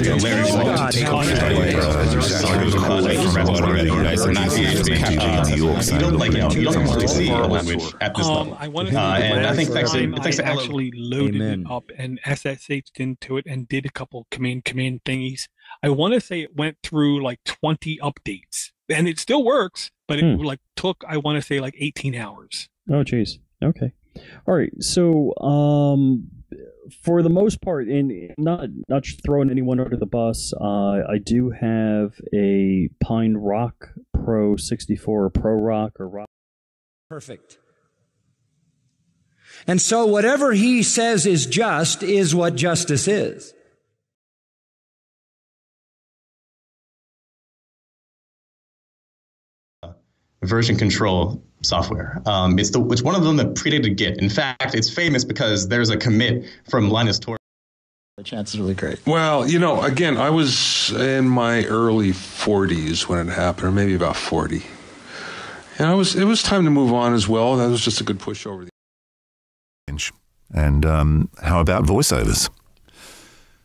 like Larry God, Take how off you. You don't like you don't want to see language at this Um, level. I want to Uh, and I think thanks time I actually loaded it up and SSH'd into it and did a couple command command thingies. I want to say it went through like 20 updates and it still works, but it Hmm. like took I want to say like 18 hours. Oh, jeez. Okay. All right. So, um, for the most part, and not not throwing anyone under the bus, uh, I do have a Pine Rock Pro 64 or Pro Rock or Rock. perfect. And so whatever he says is just is what justice is. version control software. Um, it's the it's one of them that predated Git. In fact, it's famous because there's a commit from Linus Torvalds. The chance is really great. Well, you know, again, I was in my early 40s when it happened, or maybe about 40. And I was it was time to move on as well. That was just a good push over the And um, how about voiceovers?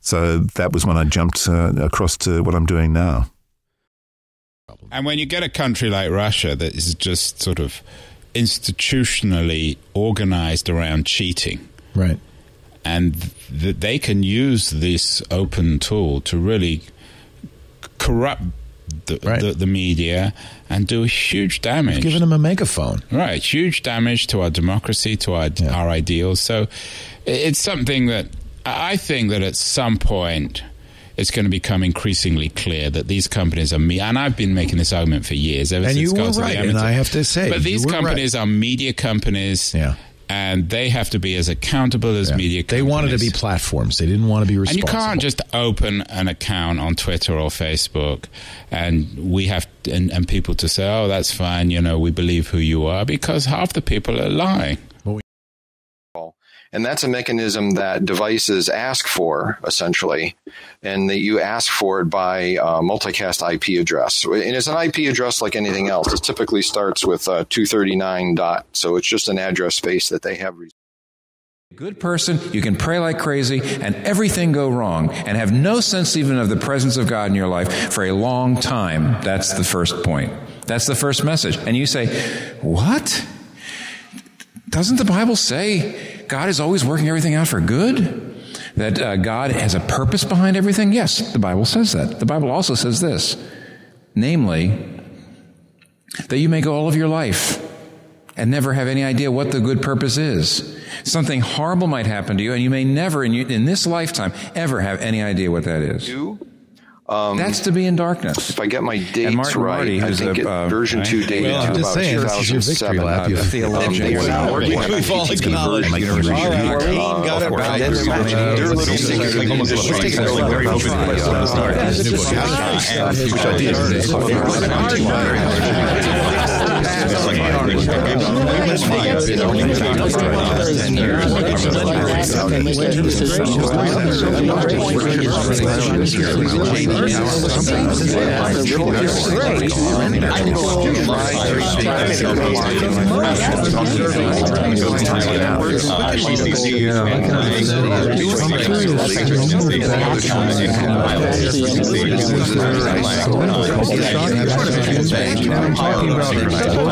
So that was when I jumped uh, across to what I'm doing now. And when you get a country like Russia that is just sort of institutionally organized around cheating, Right. and th- they can use this open tool to really corrupt the, Right. the, the media and do huge damage. Giving them a megaphone. Right, huge damage to our democracy, to our Yeah. our ideals. So it's something that I think that at some point it's going to become increasingly clear that these companies are me. And I've been making this argument for years. Ever And since you were Gods of the right, and I have to say, but these companies are media companies. Yeah. And they have to be as accountable as Yeah. media They wanted to be platforms. They didn't want to be responsible. And you can't just open an account on Twitter or Facebook and we have and, and people to say, "Oh, that's fine, you know, we believe who you are," because half the people are lying. And that's a mechanism that devices ask for, essentially, and that you ask for it by uh, multicast IP address. And it's an IP address like anything else. It typically starts with uh, 239 dot, so it's just an address space that they have. good person, you can pray like crazy, and everything go wrong, and have no sense even of the presence of God in your life for a long time. That's the first point. That's the first message. And you say, What? Doesn't the Bible say God is always working everything out for good? That uh, God has a purpose behind everything? Yes, the Bible says that. The Bible also says this namely, that you may go all of your life and never have any idea what the good purpose is. Something horrible might happen to you, and you may never, in, you, in this lifetime, ever have any idea what that is. Um, That's to be in darkness. If I get my dates Martin right, Marty, I think a, it, uh, version right? 2 dated Well, to I'm just about saying, this is your victory 2007. lap. You have Um, theologian. they were We've all acknowledged version. university. Uh, Our of team course. got it Of course. right. They're This little- is- they're little this is- things this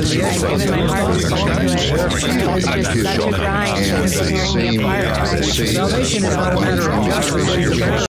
this is- like this is- very this is- focused this is- place on the start. Yeah, this is- Salvation is not a matter of